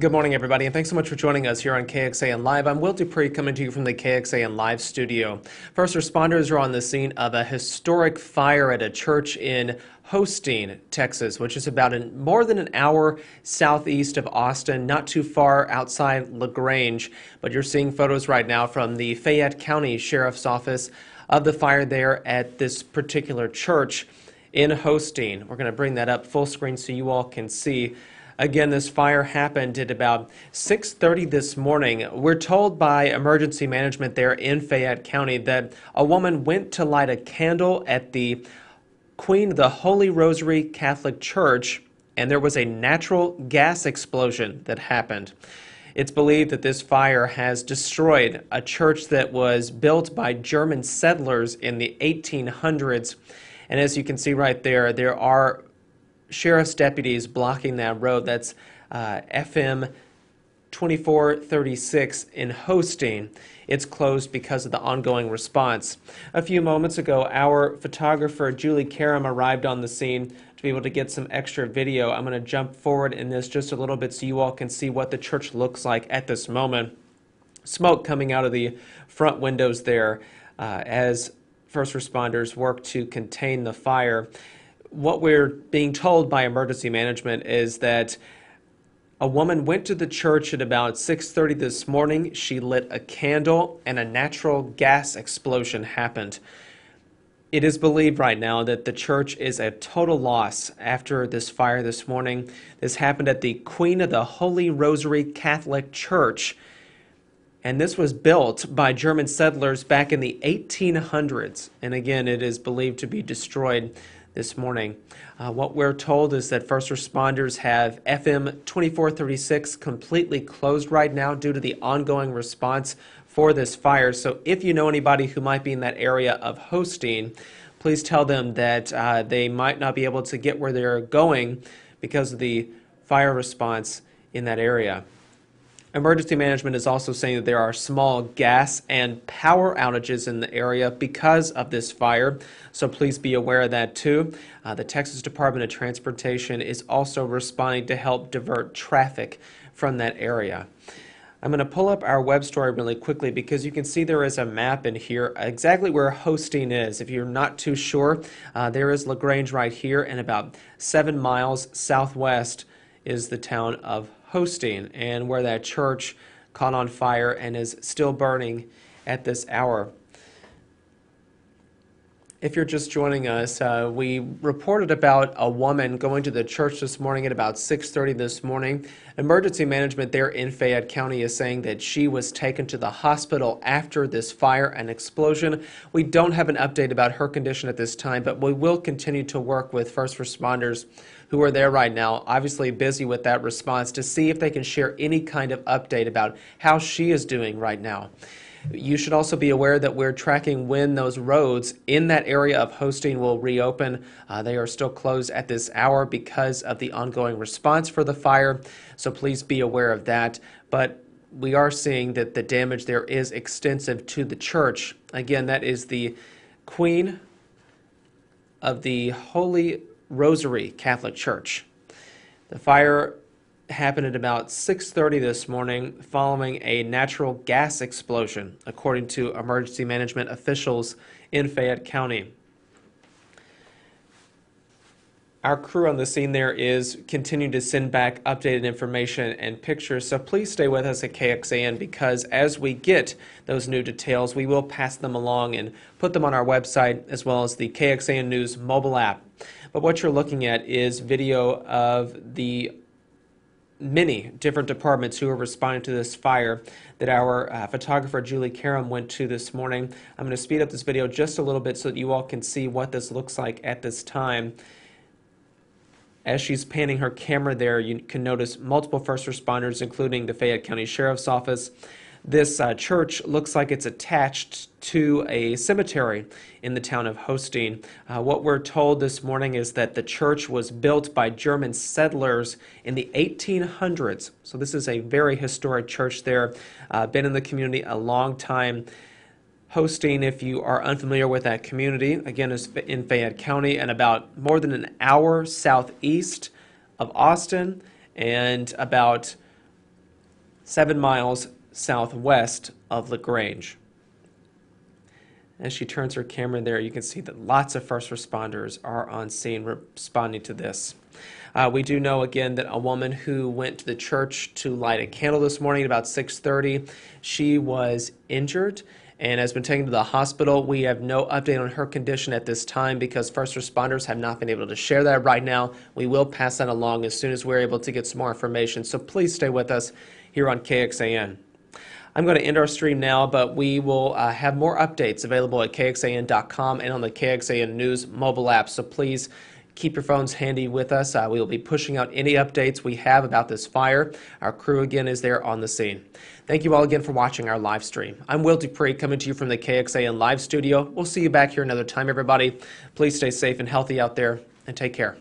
Good morning, everybody, and thanks so much for joining us here on KXAN Live. I'm Will Dupree coming to you from the KXAN Live studio. First responders are on the scene of a historic fire at a church in Hostyn, Texas, which is about an, more than an hour southeast of Austin, not too far outside LaGrange. But you're seeing photos right now from the Fayette County Sheriff's Office of the fire there at this particular church in Hostyn. We're going to bring that up full screen so you all can see. Again, this fire happened at about 6:30 this morning. We're told by emergency management there in Fayette County that a woman went to light a candle at the Queen of the Holy Rosary Catholic Church and there was a natural gas explosion that happened. It's believed that this fire has destroyed a church that was built by German settlers in the 1800s. And as you can see right there, there are sheriff's deputies blocking that road. That's uh, FM 2436 in Hostyn. It's closed because of the ongoing response. A few moments ago, our photographer Julie Karam arrived on the scene to be able to get some extra video. I'm going to jump forward in this just a little bit so you all can see what the church looks like at this moment. Smoke coming out of the front windows there uh, as first responders work to contain the fire what we're being told by emergency management is that a woman went to the church at about 6:30 this morning. She lit a candle and a natural gas explosion happened. It is believed right now that the church is a total loss after this fire this morning. This happened at the Queen of the Holy Rosary Catholic Church. And this was built by German settlers back in the 1800s. And again, it is believed to be destroyed this morning. Uh, what we're told is that first responders have FM 2436 completely closed right now due to the ongoing response for this fire. So if you know anybody who might be in that area of Hostyn, please tell them that uh, they might not be able to get where they're going because of the fire response in that area. Emergency management is also saying that there are small gas and power outages in the area because of this fire, so please be aware of that too. Uh, the Texas Department of Transportation is also responding to help divert traffic from that area. I'm going to pull up our web story really quickly because you can see there is a map in here exactly where Hostyn is. If you're not too sure, uh, there is LaGrange right here, and about seven miles southwest is the town of Hostyn, and where that church caught on fire and is still burning at this hour. If you're just joining us, uh, we reported about a woman going to the church this morning at about 6:30 this morning. Emergency management there in Fayette County is saying that she was taken to the hospital after this fire and explosion. We don't have an update about her condition at this time, but we will continue to work with first responders who are there right now, obviously busy with that response, to see if they can share any kind of update about how she is doing right now. You should also be aware that we're tracking when those roads in that area of Hostyn will reopen. Uh, they are still closed at this hour because of the ongoing response for the fire, so please be aware of that. But we are seeing that the damage there is extensive to the church. Again, that is the Queen of the Holy Rosary Catholic Church. The fire happened at about 6:30 this morning following a natural gas explosion, according to emergency management officials in Fayette County. Our crew on the scene there is continuing to send back updated information and pictures, so please stay with us at KXAN because as we get those new details, we will pass them along and put them on our website as well as the KXAN News mobile app. But what you're looking at is video of the many different departments who are responding to this fire that our uh, photographer Julie Karam went to this morning. I'm going to speed up this video just a little bit so that you all can see what this looks like at this time. As she's panning her camera there, you can notice multiple first responders, including the Fayette County Sheriff's Office, this uh, church looks like it's attached to a cemetery in the town of Hostyn. Uh, what we're told this morning is that the church was built by German settlers in the 1800s. So this is a very historic church there. Uh, been in the community a long time. Hostyn, if you are unfamiliar with that community, again, is in Fayette County and about more than an hour southeast of Austin and about seven miles southwest of LaGrange. As she turns her camera there, you can see that lots of first responders are on scene responding to this. Uh, we do know again that a woman who went to the church to light a candle this morning at about 6:30, she was injured and has been taken to the hospital. We have no update on her condition at this time because first responders have not been able to share that right now. We will pass that along as soon as we're able to get some more information. So please stay with us here on KXAN. I'm going to end our stream now, but we will uh, have more updates available at kxan.com and on the KXAN News mobile app. So please keep your phones handy with us. Uh, we will be pushing out any updates we have about this fire. Our crew again is there on the scene. Thank you all again for watching our live stream. I'm Will Dupree coming to you from the KXAN live studio. We'll see you back here another time, everybody. Please stay safe and healthy out there and take care.